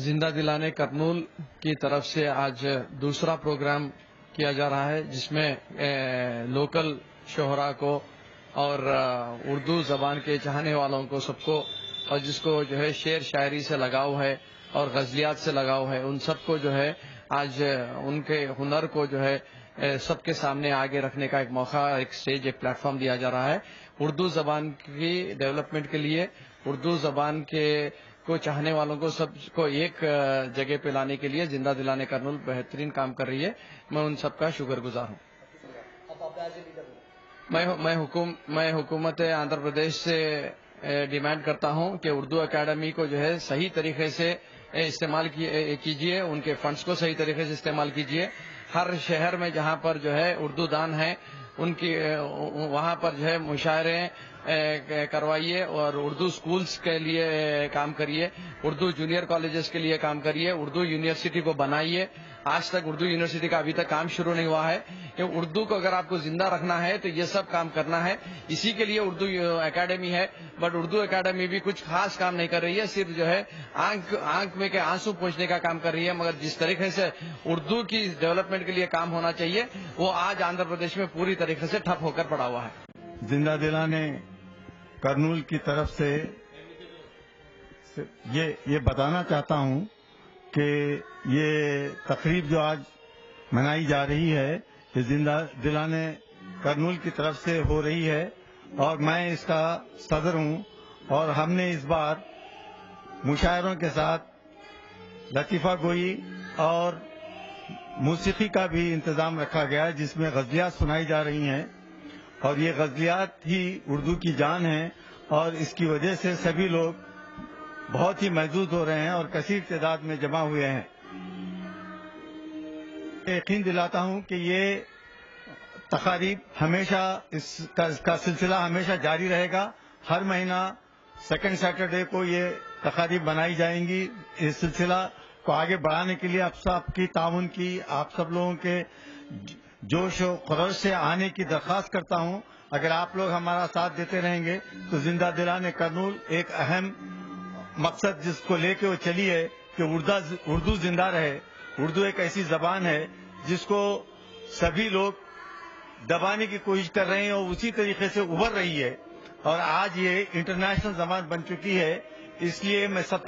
زندہ دلانے کرنول کی طرف سے آج دوسرا پروگرام کیا جا رہا ہے، جس میں لوکل شہرا کو اور اردو زبان کے چاہنے والوں کو سب کو، اور جس کو جو ہے شعر شاعری سے لگاؤ ہے اور غزلیات سے لگاؤ ہے، ان سب کو جو ہے آج ان کے ہنر کو جو ہے سب کے سامنے آگے رکھنے کا ایک موقع ایک سٹیج ایک پلیٹ فارم دیا جا رہا ہے۔ اردو زبان کی ڈیولپمنٹ کے لیے اردو زبان کے کو چاہنے والوں کو سب کو ایک جگہ پہ لانے کے لیے زندہ دلانے کرنول بہترین کام کر رہی ہے۔ میں ان سب کا شکر گزار ہوں۔ میں حکومت آندھر پردیش سے ڈیمانڈ کرتا ہوں کہ اردو اکیڈمی کو جو ہے صحیح طریقے سے استعمال کیجیے ان کے فنڈز کو صحیح طریقے سے استعمال کیجیے ہر شہر میں جہاں پر جو ہے اردو دان ہیں، ان کی وہاں پر جو ہے مشاعرے کروائیے اور اردو سکولز کے لیے کام کریے، اردو جونیئر کالجز کے لیے کام کریے، اردو یونیورسٹی کو بنائیے۔ آج تک اردو یونیورسٹی کا ابھی تک کام شروع نہیں ہوا ہے۔ کہ اردو کو اگر آپ کو زندہ رکھنا ہے تو یہ سب کام کرنا ہے۔ اسی کے لیے اردو اکیڈمی ہے، بٹ اردو اکیڈمی بھی کچھ خاص کام نہیں کر رہی ہے، صرف جو ہے آنکھ آنکھ میں کے آنسو پہنچنے کا کام کر رہی ہے۔ مگر جس طریقے سے اردو کی ڈیولپمنٹ کے لیے کام ہونا چاہیے، وہ آج آندھر پردیش میں پوری طریقے سے ٹھپ ہو کر پڑا ہوا ہے۔ زندہ دلانے کرنول کی طرف سے یہ بتانا چاہتا ہوں کہ یہ تقریب جو آج منائی جا رہی ہے، یہ زندہ دلانے کرنول کی طرف سے ہو رہی ہے اور میں اس کا صدر ہوں اور ہم نے اس بار مشاعروں کے ساتھ لطیفہ گوئی اور موسیقی کا بھی انتظام رکھا گیا ہے، جس میں غزلیات سنائی جا رہی ہیں۔ اور یہ غزلیات ہی اردو کی جان ہے اور اس کی وجہ سے سبھی لوگ بہت ہی محدود ہو رہے ہیں اور کثیر تعداد میں جمع ہوئے ہیں۔ یقین دلاتا ہوں کہ یہ تقاریب ہمیشہ اس کا سلسلہ ہمیشہ جاری رہے گا۔ ہر مہینہ سیکنڈ سیٹرڈے کو یہ تقاریب بنائی جائیں گی۔ اس سلسلہ کو آگے بڑھانے کے لیے آپ سب کی تعاون کی، آپ سب لوگوں کے جوش و خروش سے آنے کی درخواست کرتا ہوں۔ اگر آپ لوگ ہمارا ساتھ دیتے رہیں گے تو زندہ دلانے کرنول ایک اہم مقصد جس کو لے کے وہ چلی ہے کہ اردو زندہ رہے۔ اردو ایک ایسی زبان ہے جس کو سبھی لوگ دبانے کی کوشش کر رہے ہیں اور اسی طریقے سے ابھر رہی ہے۔ اور آج یہ انٹرنیشنل زبان بن چکی ہے۔ اس لیے میں سب